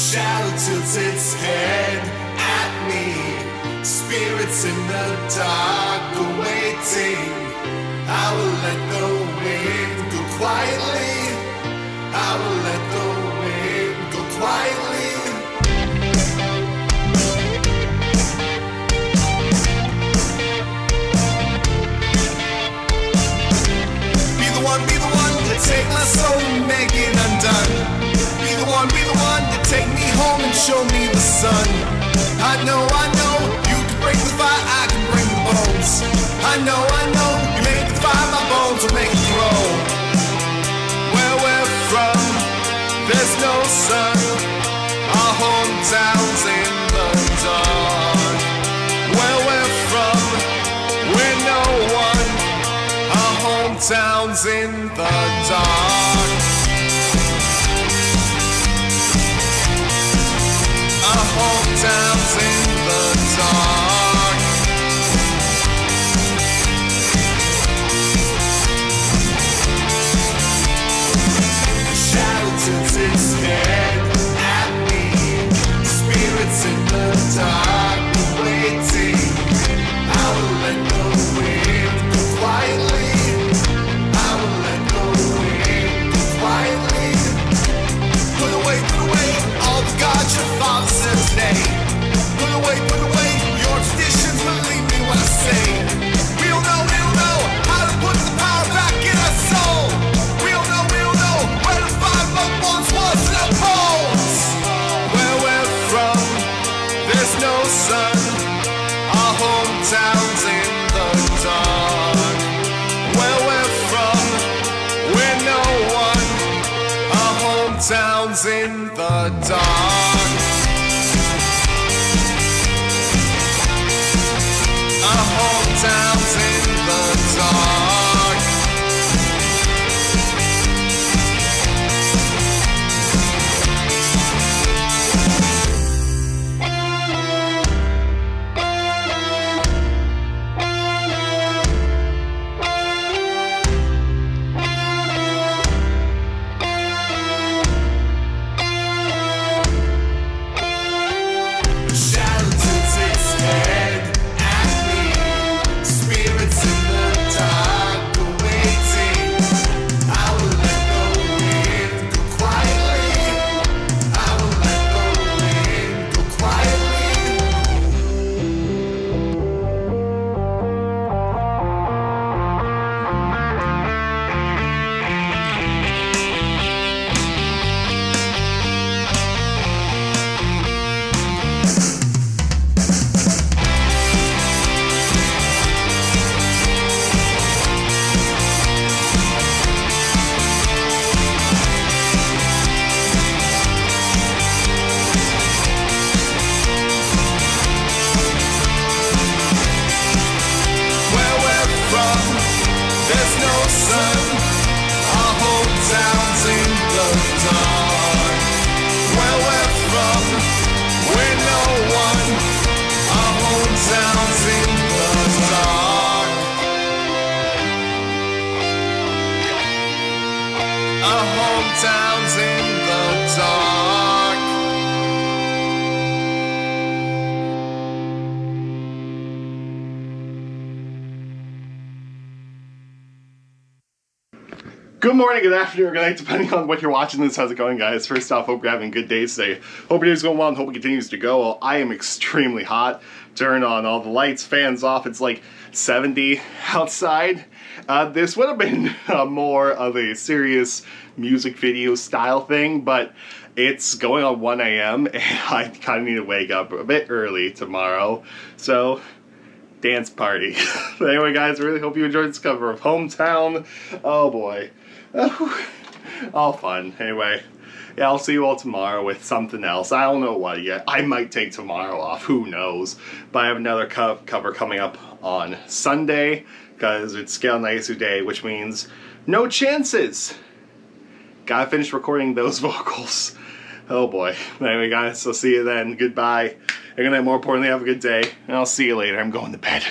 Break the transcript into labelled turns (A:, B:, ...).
A: Shadow tilts its head at me. Spirits in the dark are waiting. I will let the wind go quietly. I will let show me the sun. I know, I know, you can break the fire, I can bring the bones. I know, I know, you make the fire, my bones will make it grow. Where we're from, there's no sun. Our hometown's in the dark. Where we're from, we're no one. Our hometown's in the dark. Hometown's in the dark. Hometown's in the dark. Our hometown's in the Our
B: Good morning, good afternoon, good night, depending on what you're watching this. How's it going, guys? First off, hope you're having a good day today. Hope your day's going well and hope it continues to go well. I am extremely hot. Turn on all the lights, fans off. It's like 70 outside. Uh, this would have been uh, more of a serious music video style thing, but it's going on 1 a.m. and I kind of need to wake up a bit early tomorrow. So dance party. anyway, guys, I really hope you enjoyed this cover of Hometown. Oh boy. all fun. Anyway, yeah, I'll see you all tomorrow with something else. I don't know what yet. I might take tomorrow off. Who knows? But I have another co cover coming up on Sunday because it's Scaled and Icy Day, which means no chances. Gotta finish recording those vocals. Oh boy. Anyway, guys, I'll see you then. Goodbye. And good. More importantly, have a good day. And I'll see you later. I'm going to bed.